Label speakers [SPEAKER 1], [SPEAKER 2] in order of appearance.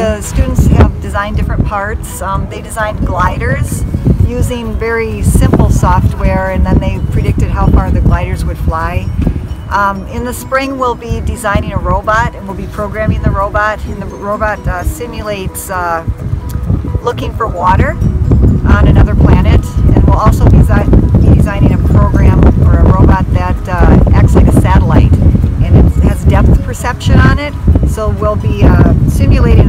[SPEAKER 1] The students have designed different parts. Um, they designed gliders using very simple software and then they predicted how far the gliders would fly. Um, in the spring we'll be designing a robot and we'll be programming the robot and the robot uh, simulates uh, looking for water on another planet and we'll also be, be designing a program or a robot that uh, acts like a satellite and it has depth perception on it so we'll be uh, simulating